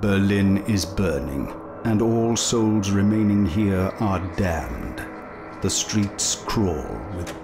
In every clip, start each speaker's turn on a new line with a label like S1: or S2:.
S1: Berlin is burning, and all souls remaining here are damned. The streets crawl with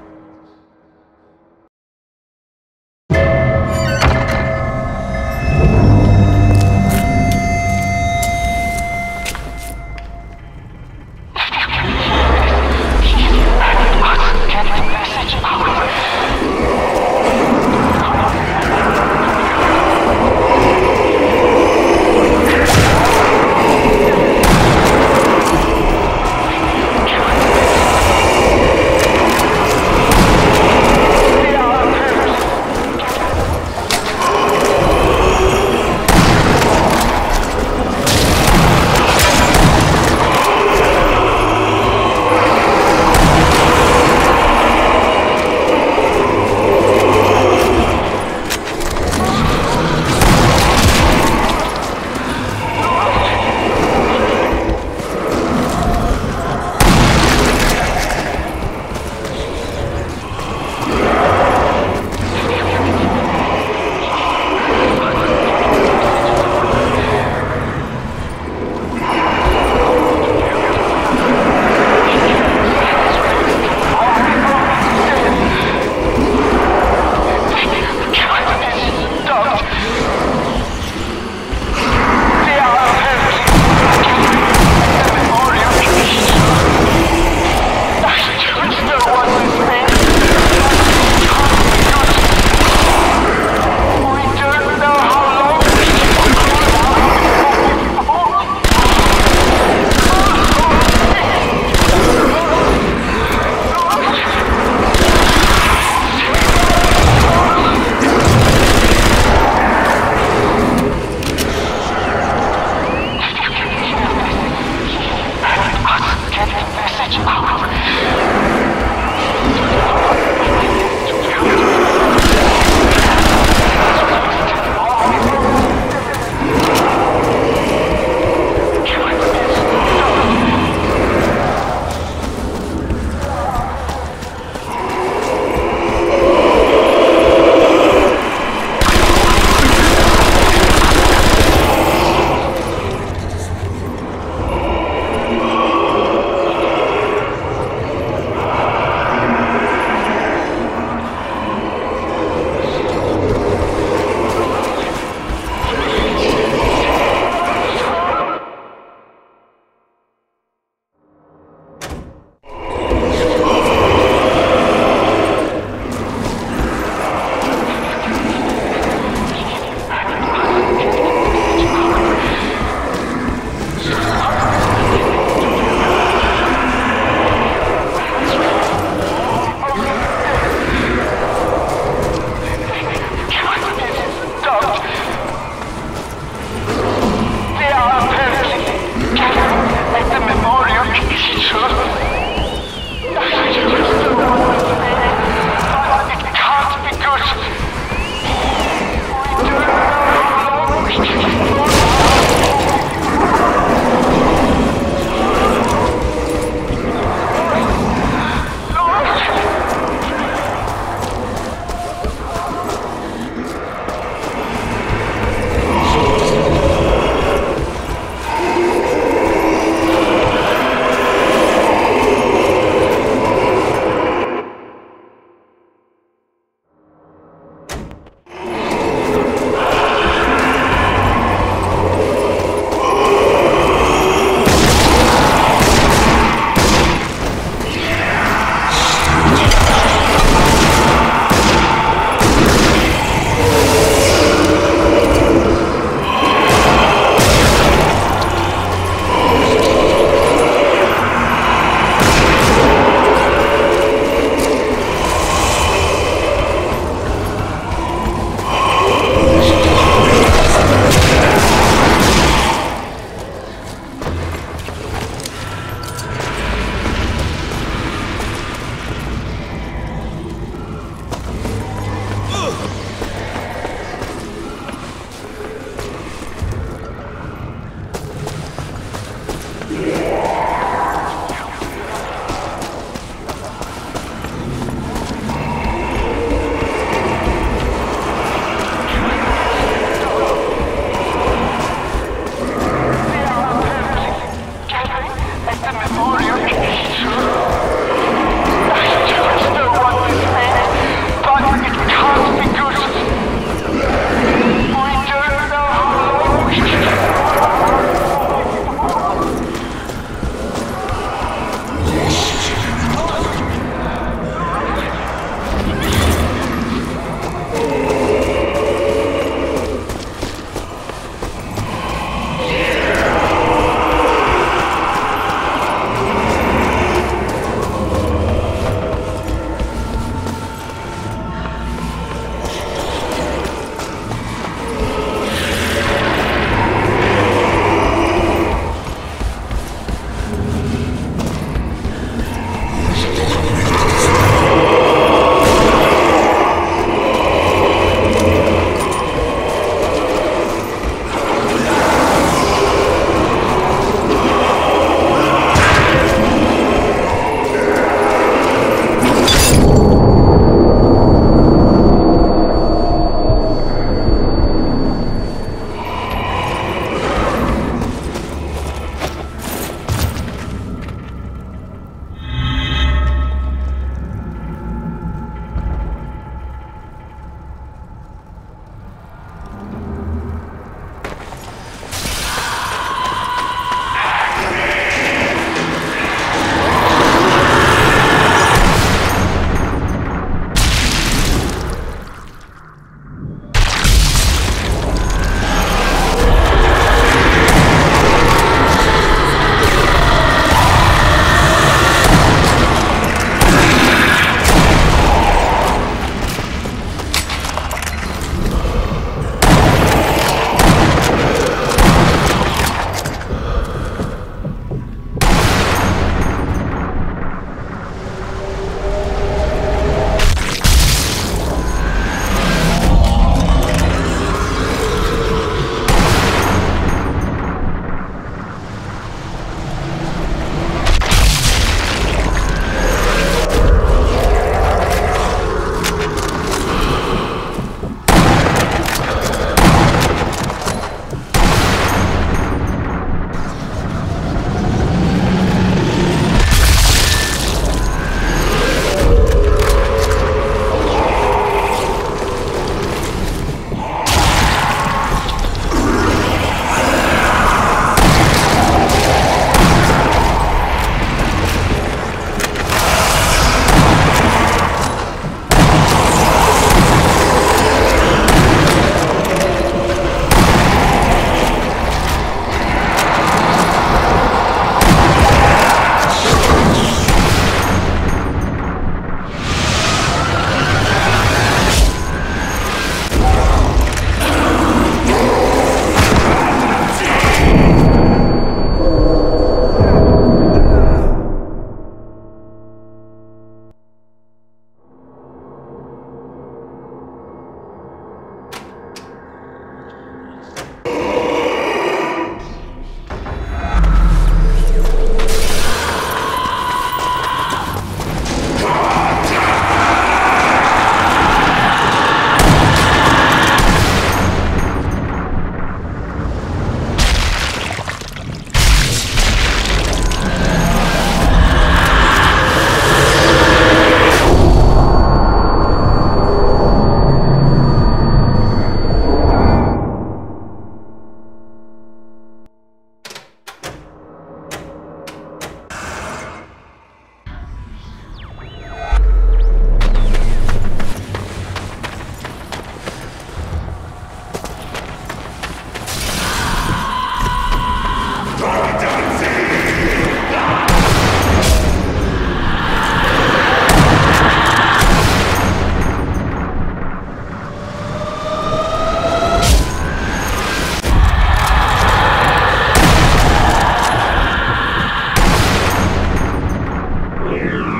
S1: Yeah.